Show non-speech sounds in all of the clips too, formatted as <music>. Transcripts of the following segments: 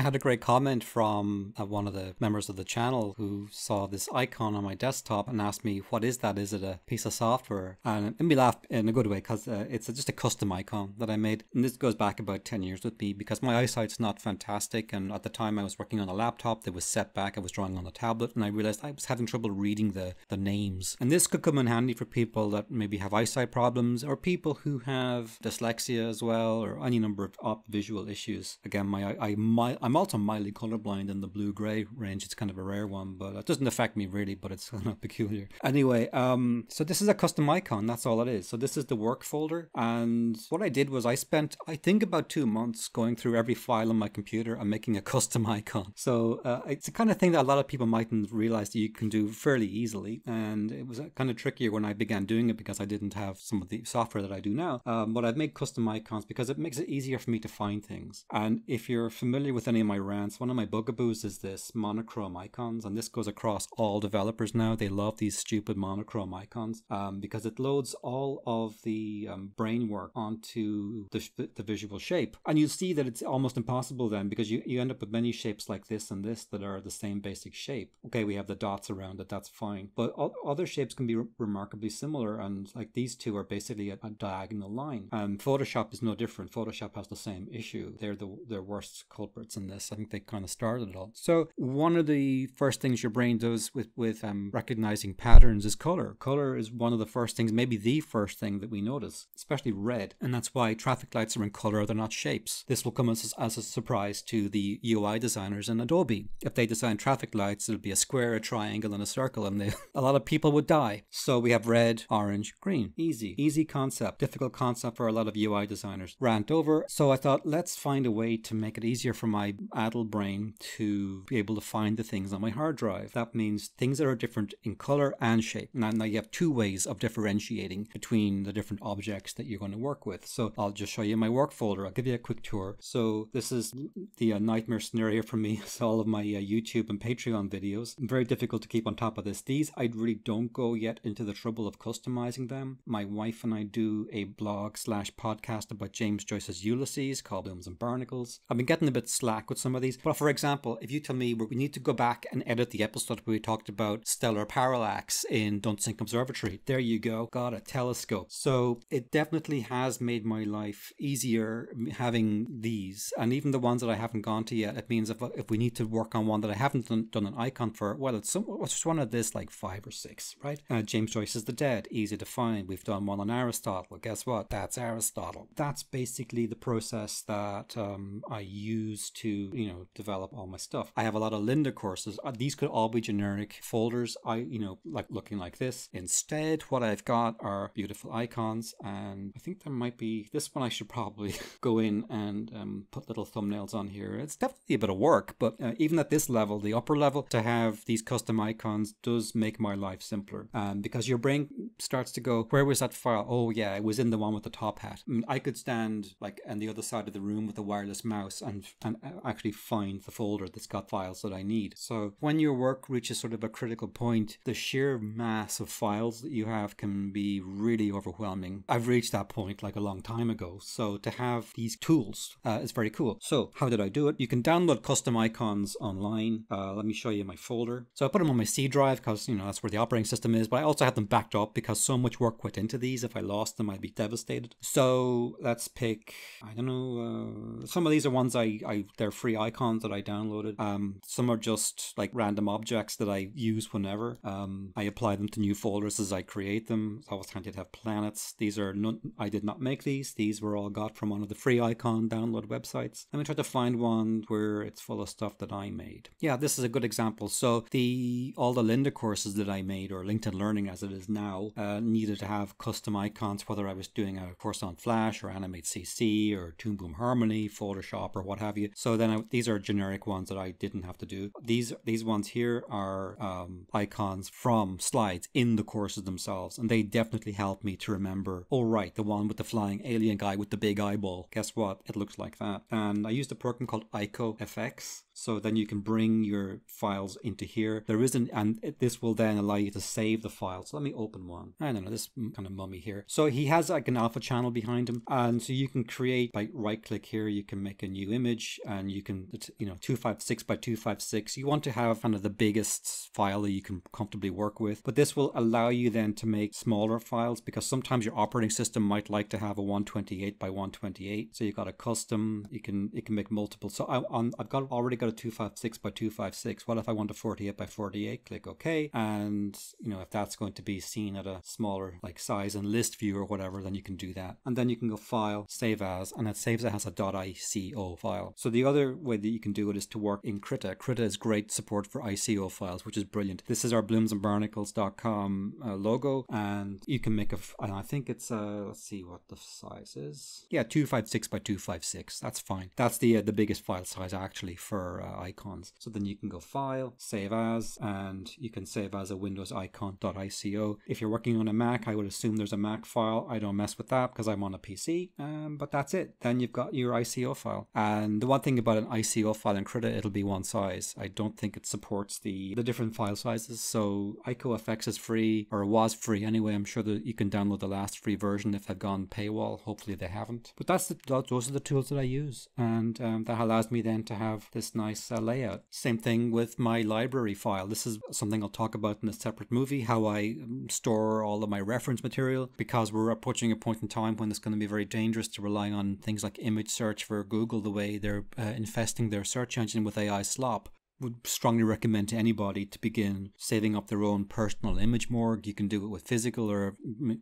I had a great comment from uh, one of the members of the channel who saw this icon on my desktop and asked me, "What is that? Is it a piece of software?" And it made me laugh in a good way because uh, it's just a custom icon that I made, and this goes back about ten years with me because my eyesight's not fantastic, and at the time I was working on a laptop that was set back. I was drawing on a tablet, and I realized I was having trouble reading the the names, and this could come in handy for people that maybe have eyesight problems or people who have dyslexia as well, or any number of visual issues. Again, my I, my I'm also mildly colorblind in the blue gray range. It's kind of a rare one, but it doesn't affect me really, but it's <laughs> kind of peculiar. Anyway, um, so this is a custom icon. That's all it is. So this is the work folder. And what I did was I spent, I think about two months going through every file on my computer and making a <laughs> custom icon. So uh, it's the kind of thing that a lot of people mightn't realize that you can do fairly easily. And it was kind of trickier when I began doing it because I didn't have some of the software that I do now. Um, but I've made custom icons because it makes it easier for me to find things. And if you're familiar with any of my rants, one of my bugaboos is this monochrome icons, and this goes across all developers now. They love these stupid monochrome icons um, because it loads all of the um, brain work onto the, the visual shape. And you'll see that it's almost impossible then because you, you end up with many shapes like this and this that are the same basic shape. Okay, we have the dots around it, that's fine. But other shapes can be re- remarkably similar, and like these two are basically a, a diagonal line. And Photoshop is no different. Photoshop has the same issue. They're the their worst culprits this. I think they kind of started it all. So one of the first things your brain does with with um, recognizing patterns is color. Color is one of the first things, maybe the first thing that we notice, especially red, and that's why traffic lights are in color. They're not shapes. This will come as, as a surprise to the UI designers in Adobe. If they design traffic lights, it'll be a square, a triangle, and a circle, and they, <laughs> a lot of people would die. So we have red, orange, green. Easy, easy concept. Difficult concept for a lot of UI designers. Rant over. So I thought, let's find a way to make it easier for my adult brain to be able to find the things on my hard drive. That means things that are different in color and shape. Now, now you have two ways of differentiating between the different objects that you're going to work with. So I'll just show you my work folder. I'll give you a quick tour. So this is the uh, nightmare scenario for me. <laughs> It's all of my uh, YouTube and Patreon videos. Very difficult to keep on top of this. These I really don't go yet into the trouble of customizing them. My wife and I do a blog slash podcast about James Joyce's Ulysses called Blooms and Barnacles. I've been getting a bit slack with some of these, but for example, if you tell me we need to go back and edit the episode where we talked about stellar parallax in Dunsink Observatory, there you go, got a telescope. So it definitely has made my life easier having these, and even the ones that I haven't gone to yet. It means if if we need to work on one that I haven't done, done an icon for, well, it's some, it's one of this like five or six, right? Uh, James Joyce's The Dead, easy to find. We've done one on Aristotle. Guess what? That's Aristotle. That's basically the process that um, I use to you know develop all my stuff. I have a lot of Lynda courses. Uh, these could all be generic folders. I you know like looking like this. Instead, what I've got are beautiful icons, and I think there might be this one. I should probably <laughs> go in and um, put little thumbnails on here. It's definitely a bit of work, but uh, even at this level, the upper level, to have these custom icons does make my life simpler. Um, because your brain starts to go, where was that file? Oh yeah, it was in the one with the top hat. I, mean, I could stand like on the other side of the room with a wireless mouse and and uh, actually find the folder that's got files that I need. So when your work reaches sort of a critical point, the sheer mass of files that you have can be really overwhelming. I've reached that point like a long time ago. So to have these tools uh, is very cool. So how did I do it? You can download custom icons online. Uh, let me show you my folder. So I put them on my C drive because, you know, that's where the operating system is, but I also have them backed up because so much work went into these. If I lost them, I'd be devastated. So let's pick, I don't know, uh, some of these are ones I, I, they're free icons that I downloaded. Um, some are just like random objects that I use whenever. Um, I apply them to new folders as I create them. I was trying to have planets. These are none, I did not make these. These were all got from one of the free icon download websites. Let me try to find one where it's full of stuff that I made. Yeah, this is a good example. So the all the Lynda courses that I made, or LinkedIn Learning as it is now, uh, needed to have custom icons, whether I was doing a course on Flash or Animate CC or Toon Boom Harmony, Photoshop, or what have you. So then I, these are generic ones that I didn't have to do. These these ones here are um, icons from slides in the courses themselves, and they definitely help me to remember. Oh right, the one with the flying alien guy with the big eyeball. Guess what? It looks like that. And I used a program called IcoFX so then you can bring your files into here. There isn't, and this will then allow you to save the files. So let me open one. I don't know, this kind of mummy here. So he has like an alpha channel behind him. And so you can create, by right click here, you can make a new image and you can, you know, 256 by 256. You want to have kind of the biggest file that you can comfortably work with. But this will allow you then to make smaller files because sometimes your operating system might like to have a 128 by 128. So you've got a custom, you can, it can make multiple. So I, on, I've got already got a 256 by 256. What if I want a 48 by 48? Click OK. And, you know, if that's going to be seen at a smaller like size and list view or whatever, then you can do that. And then you can go file, save as, and it saves it as a .ico file. So the other way that you can do it is to work in Krita. Krita is great support for ICO files, which is brilliant. This is our bloomsandbarnacles.com uh, logo, and you can make a, and I think it's, uh, let's see what the size is. Yeah, 256 by 256. That's fine. That's the uh, the biggest file size actually for uh, icons. So then you can go file, save as, and you can save as a Windows icon.ico. If you're working on a Mac, I would assume there's a Mac file. I don't mess with that because I'm on a PC. Um, but that's it. Then you've got your ICO file. And the one thing about an ICO file in Krita, it'll be one size. I don't think it supports the the different file sizes. So IcoFX is free or was free anyway. I'm sure that you can download the last free version if they've gone paywall. Hopefully they haven't. But that's the, those are the tools that I use, and um, that allows me then to have this nice uh, layout. Same thing with my library file. This is something I'll talk about in a separate movie. How I um, store all of my reference material because we're approaching a point in time when it's going to be very dangerous to rely on things like image search for Google the way they're uh, Uh, infesting their search engine with AI slop would strongly recommend to anybody to begin saving up their own personal image morgue. You can do it with physical or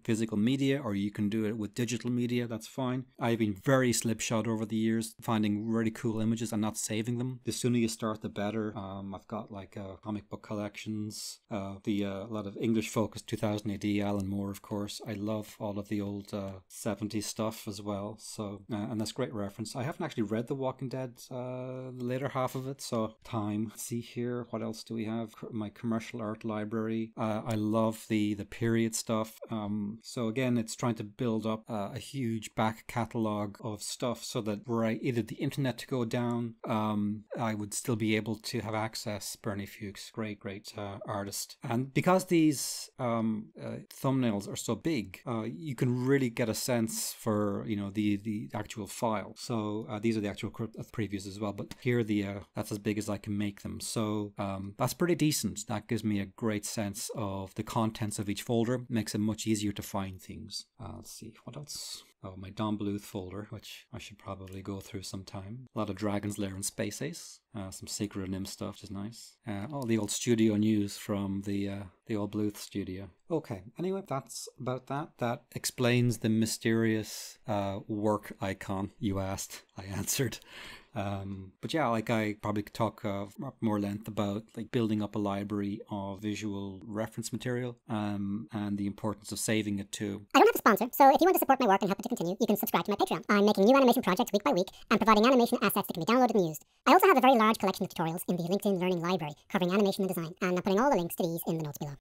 physical media, or you can do it with digital media. That's fine. I've been very slipshod over the years, finding really cool images and not saving them. The sooner you start, the better. Um, I've got like uh, comic book collections, uh, the uh, a lot of English focused 2000 AD, Alan Moore, of course. I love all of the old 70s uh, stuff as well. So, uh, and that's great reference. I haven't actually read The Walking Dead, uh, the later half of it, so time see here, what else do we have? My commercial art library. Uh, I love the the period stuff. Um, so again, it's trying to build up uh, a huge back catalog of stuff so that were I either the internet to go down, um, I would still be able to have access. Bernie Fuchs, great, great uh, artist. And because these um, uh, thumbnails are so big, uh, you can really get a sense for you know the the actual file. So uh, these are the actual previews as well. But here the that's as big as I can make make them. So um, that's pretty decent. That gives me a great sense of the contents of each folder, makes it much easier to find things. Uh, let's see, what else? Oh, my Don Bluth folder, which I should probably go through sometime. A lot of Dragon's Lair and Space Ace. Uh, some Secret NIMH stuff, which is nice. Uh, all the old studio news from the uh, the old Bluth studio. Okay, anyway, that's about that. That explains the mysterious uh, work icon you asked. I answered. Um, but yeah, like I probably could talk uh, more length about like building up a library of visual reference material um, and the importance of saving it too. I don't have a sponsor, so if you want to support my work and help it to continue, you can subscribe to my Patreon. I'm making new animation projects week by week and providing animation assets that can be downloaded and used. I also have a very large collection of tutorials in the LinkedIn Learning Library covering animation and design, and I'm putting all the links to these in the notes below.